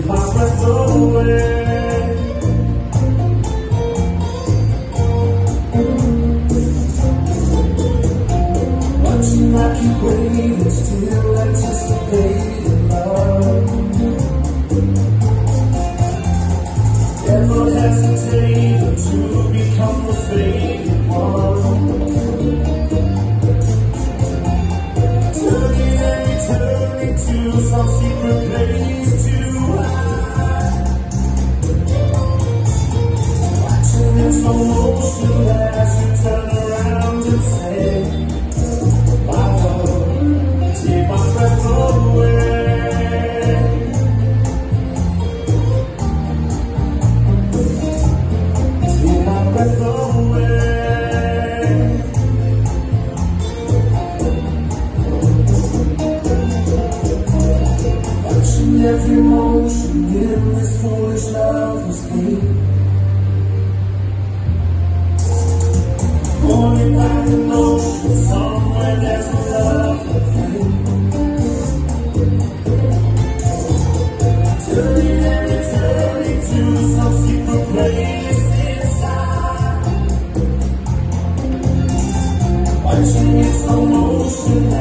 Breath away. Watching I keep waiting, still anticipating love. Never hesitating to become the faded one. Turning and returning to some secret place In motion you turn around and say, My love, take my breath away. Take my breath away. Watching every motion in this foolish love mistake. Going Thank you.